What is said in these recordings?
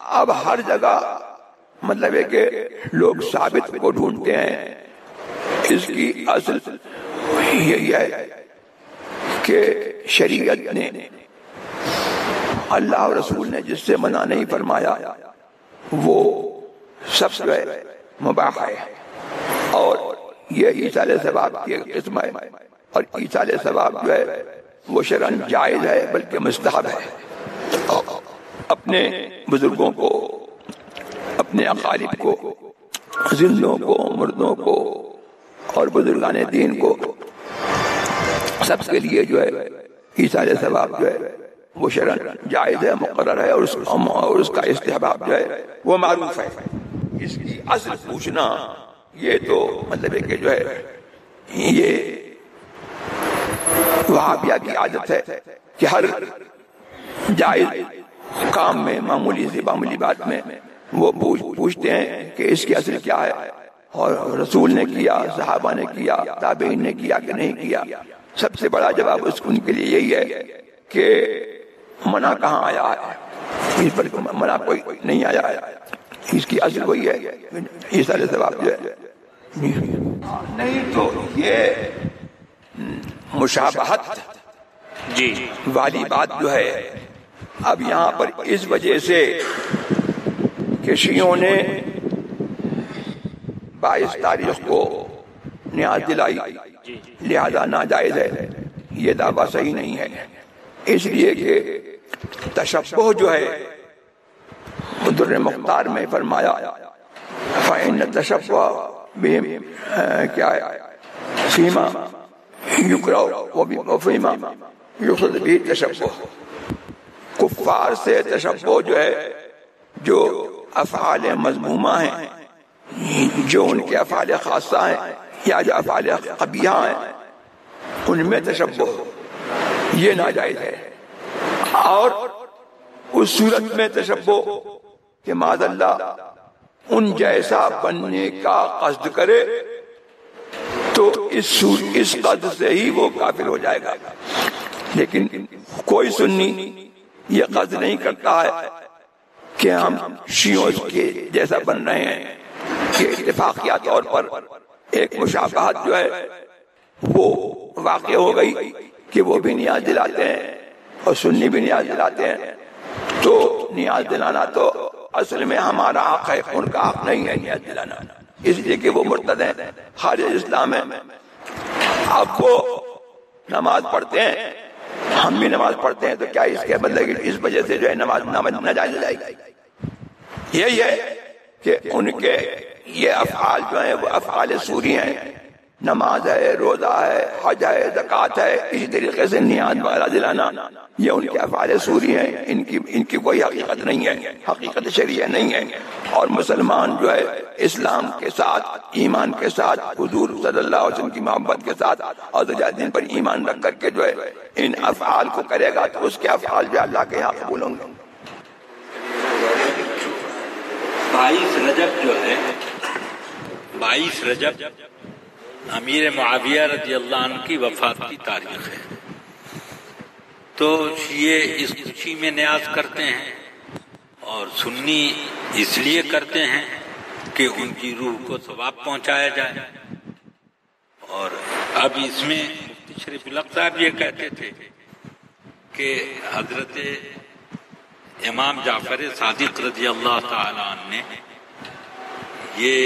अब हर जगह मतलब है कि लोग साबित को ढूंढते हैं। इसकी असल यही है कि शरीयत ने अल्लाह और रसूल ने जिससे मना नहीं फरमाया, वो सब जो मुबाह है। और ये ईसाल सवाब की एक किस्म है। और ईसाल सवाब जो है, वो शरण जायज़ है, बल्कि मुस्तहब है। अपने बुज़ुर्गों को अपने अकालिब को जिंदों को मुर्दों को और बुजुर्गान दीन को सबके लिए जो है ईसाल सवाब जो है वो शरण जायज़ है मुकर है और, उस, और उसका इस्तेहबाब जो है वो मारूफ है। इसकी असल पूछना ये तो मतलब है कि जो है ये वहाबिया की आदत है कि हर जायज़ काम में मामूली से मामूली बात में वो पूछ पूछते हैं कि इसकी असल क्या है। और रसूल ने किया सहाबा ने किया ताबेन ने किया कि नहीं किया? सबसे बड़ा जवाब उसको उनके लिए यही है कि मना कहाँ आया है? इस पर मना कोई नहीं आया है। इसकी असल वही है। ये सारे जवाब जो है। नहीं तो ये मुशाबहत जी। वाली बात जो है अब यहाँ पर इस वजह से कि शियों ने बाईस तारीख को न्याज दिलाई। लिहाजा नाजायज है, ये दावा सही नहीं है। इसलिए कि तशब्बो जो है मुख्तार में फरमाया फ़ैन तशब्बा क्या है? फीमा, युकरा, वो भी फीमा कुफार से तशब्बो जो है, जो अफ़ाल मजमूमा हैं, जो उनके अफ़ाल खासा हैं, या जो अफ़ाल कबिया हैं, उनमें तशब्बो। ये नाजायज है। और उस सूरत में तशब्बो कि माजल्ला उन जैसा बनने का कष्ट करे तो इस इस कद से ही वो काफिर हो जाएगा। लेकिन कोई सुन्नी ये कद नहीं करता है कि हम शियों के जैसा बन रहे हैं। कि इतफाकिया तौर पर एक मुशाफात जो है, वो वाक़ हो गई कि वो भी नियाज दिलाते हैं और सुन्नी भी नियाज दिलाते हैं। तो नियाज दिलाना तो असल में हमारा हक है, उनका हक नहीं है नियाज दिलाना। इसलिए कि वो मुर्तद है, खारिज इस्लाम है। वो नमाज़ पढ़ते हैं हम भी नमाज़ पढ़ते हैं तो क्या इसके बदले इस वजह से जो है नमाज़ नमाज़ न जाए जाएगी? यही है कि उनके ये अफाल जो है, वो अफाल सूरी हैं। नमाज़ है, रोजा है, हज है, जक़ात है, इसी तरीके से नियाज वगैरह दिलाना। ये उनके अफाल सूरी हैं, इनकी इनकी कोई हकीकत नहीं है, हकीकत शरीय नहीं है। और मुसलमान जो है, इस्लाम के साथ, ईमान के साथ, हुजूर वसल्लम की मोहब्बत के साथ और पर ईमान रख करके जो है, इन अफाल को करेगा तो उसके अफाल जो अल्लाह के यहाँ कबूल होंगे। बाईस रजब जो है, बाईस रजब अमीर मुआविया रज़ी अल्लाह की वफात की तारीख है। तो ये इस खुशी में न्याज करते हैं और सुन्नी इसलिए करते हैं कि उनकी रूह को सवाब पहुँचाया जाए। और अब इसमें मुफ्ती शरीफ साहब ये कहते थे कि हज़रत इमाम जाफ़र सादिक रज़ी अल्लाह ने ये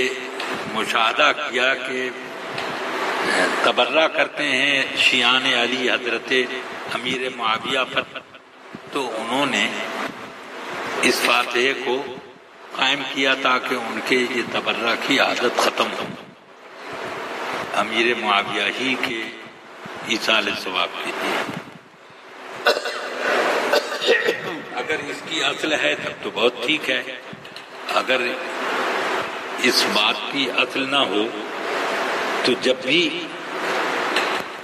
मुशादा किया कि तबर्रा करते हैं शियान अली हज़रत अमीर मुआविया पर। तो उन्होंने इस फातह को कायम किया ताकि उनके ये तबर्रा की आदत ख़त्म हो। अमीर मुआविया ही के ईसाल सवाब के लिए। अगर इसकी असल है, तब तो बहुत ठीक है। अगर इस बात की असल ना हो तो जब भी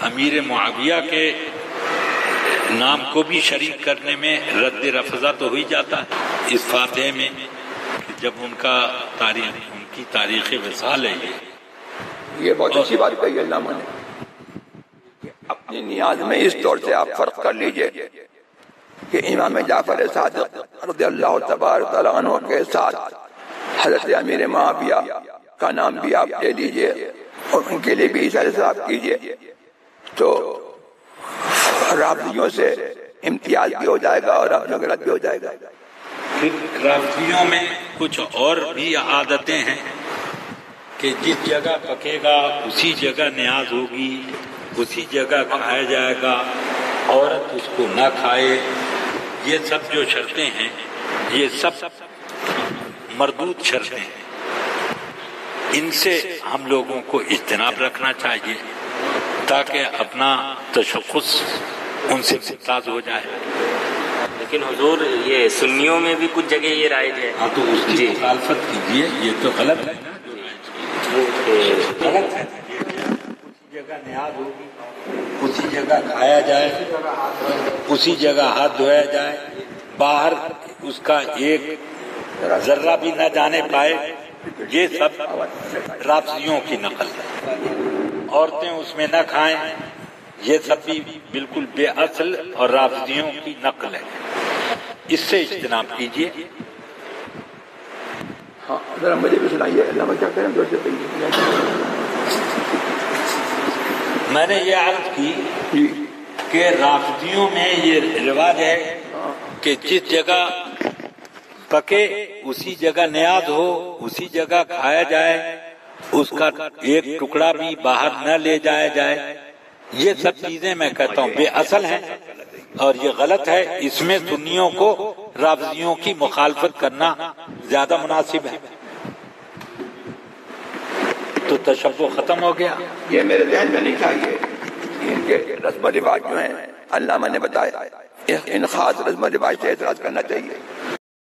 अमीर मुआविया के नाम को भी शरीक करने में रद्द रफजा तो हो ही जाता है। इस फातह में जब उनका तारीख उनकी तारीख विसाल है ये। ये बहुत अच्छी बात कही अल्लाह ने। अपनी नियाज में इस तौर से आप फ़र्क कर लीजिए कि इमाम जाफ़र सादक के साथ हज़रत अमीर महाबिया का नाम भी आप ले लीजिए और उनके लिए भी साहब कीजिए। तो राबियों से इम्तियाज़ भी हो जाएगा और गलत भी हो जाएगा। फिर राबियों में कुछ और भी आदतें हैं कि जिस जगह पकेगा, उसी जगह न्याज होगी, उसी जगह खाया जाएगा, औरत उसको ना खाए। ये सब जो शर्तें हैं, ये सब मरदूत शर्तें हैं। इनसे हम लोगों को इज्तनाब रखना चाहिए। ताकि अपना तशखस उनसे मुमताज़ हो जाए। लेकिन हुजूर ये सुन्नियों में भी कुछ जगह ये राय है। हाँ तो उसकी मुखालफत कीजिए ये तो गलत है। गलत है। उसी जगह न्याज होगी उसी जगह खाया जाए उसी जगह हाथ धोया जाए बाहर उसका एक जर्रा भी न जाने पाए ये सब राबजियों की नकल है। औरतें उसमें न खाएँ ये सब भी बिल्कुल बेअसल और राबजियों की नकल है। इससे इज्तनाब कीजिए। हाँ जरा मुझे भी सुनाइए। अल्लाह क्या करें ज़ोर से मैंने ये अर्ज़ की कि राफदियों में ये रिवाज है। कि जिस जगह पके उसी जगह न्याज हो उसी जगह खाया जाए उसका एक टुकड़ा भी बाहर न ले जाया जाए। ये सब चीज़ें मैं कहता हूँ, बेअसल हैं। और ये गलत है, इसमें सुन्नियों को राबजियों की मुखालफत करना ज़्यादा मुनासिब है। तो तशब्बो खत्म हो गया। ये मेरे ध्यान में नहीं चाहिए रस्म रिवाज जो है, अल्लाह मैंने बताया, इन खास रस्म रिवाज से एतराज़ करना चाहिए।